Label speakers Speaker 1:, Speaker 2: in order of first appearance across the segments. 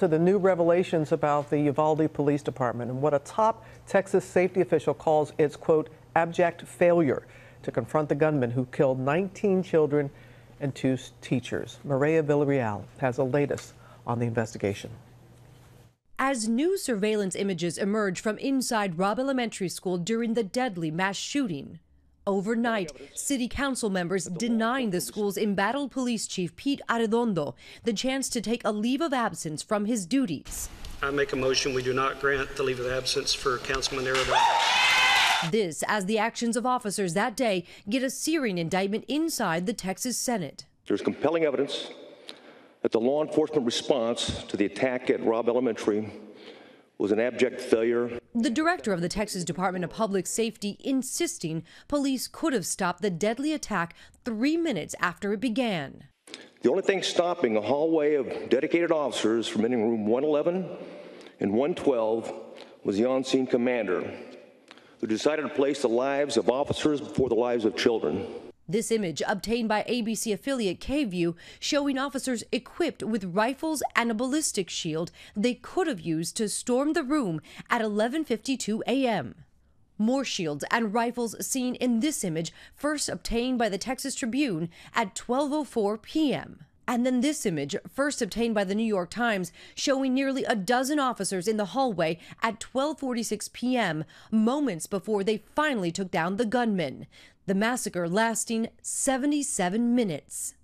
Speaker 1: To the new revelations about the Uvalde Police Department and what a top Texas safety official calls its, quote, abject failure to confront the gunman who killed 19 children and two teachers. Mireya Villarreal has the latest on the investigation.
Speaker 2: As new surveillance images emerge from inside Robb Elementary School during the deadly mass shooting, Overnight, city council members denying the school's embattled police chief, Pete Arredondo, the chance to take a leave of absence from his duties.
Speaker 3: I make a motion we do not grant the leave of absence for Councilman Arredondo.
Speaker 2: This as the actions of officers that day get a searing indictment inside the Texas Senate.
Speaker 4: There's compelling evidence that the law enforcement response to the attack at Robb Elementary was an abject failure.
Speaker 2: The director of the Texas Department of Public Safety insisting police could have stopped the deadly attack three minutes after it began.
Speaker 4: The only thing stopping a hallway of dedicated officers from entering room 111 and 112 was the on scene commander, who decided to place the lives of officers before the lives of children.
Speaker 2: This image obtained by ABC affiliate KVUE showing officers equipped with rifles and a ballistic shield they could have used to storm the room at 11:52 a.m. More shields and rifles seen in this image first obtained by the Texas Tribune at 12:04 p.m. And then this image, first obtained by the New York Times, showing nearly a dozen officers in the hallway at 12:46 p.m., moments before they finally took down the gunman. The massacre lasting 77 minutes.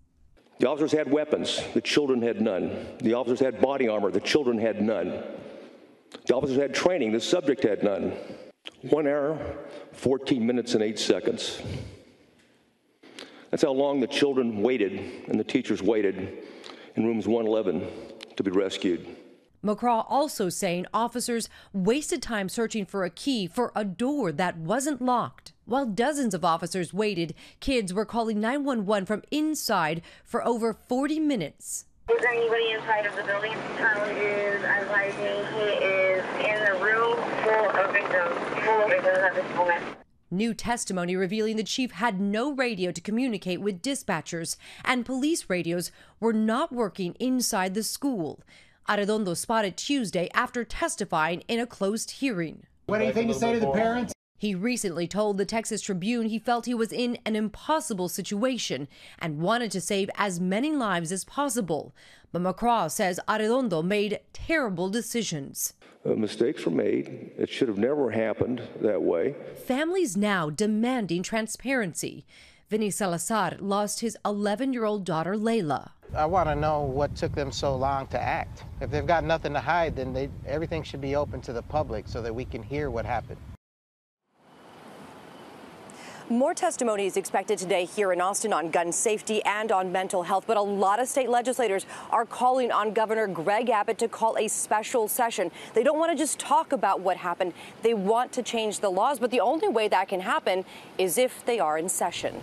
Speaker 4: The officers had weapons, the children had none. The officers had body armor, the children had none. The officers had training, the subject had none. One hour, 14 minutes, and eight seconds. That's how long the children waited and the teachers waited in rooms 111 to be rescued.
Speaker 2: McCraw also saying officers wasted time searching for a key for a door that wasn't locked. While dozens of officers waited, kids were calling 911 from inside for over 40 minutes.
Speaker 5: Is there anybody inside of the building? Tyler is advising he is in the room full of victims, full of victims at this moment.
Speaker 2: New testimony revealing the chief had no radio to communicate with dispatchers, and police radios were not working inside the school. Arredondo spotted Tuesday after testifying in a closed hearing.
Speaker 6: What anything to say to the parents?
Speaker 2: He recently told the Texas Tribune he felt he was in an impossible situation and wanted to save as many lives as possible. But McCraw says Arredondo made terrible decisions.
Speaker 4: Uh, mistakes were made. It should have never happened that way.
Speaker 2: Families now demanding transparency. Vinny Salazar lost his 11 year old daughter, Layla.
Speaker 7: I want to know what took them so long to act. If they've got nothing to hide, then they, everything should be open to the public so that we can hear what happened.
Speaker 8: More testimony is expected today here in Austin on gun safety and on mental health, but a lot of state legislators are calling on Governor Greg Abbott to call a special session. They don't want to just talk about what happened, they want to change the laws, but the only way that can happen is if they are in session.